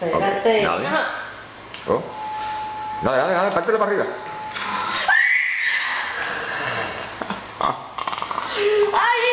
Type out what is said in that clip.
Pégate. Dale. Ah. Oh. Dale, dale, dale, pártelo para arriba. ¡Ay!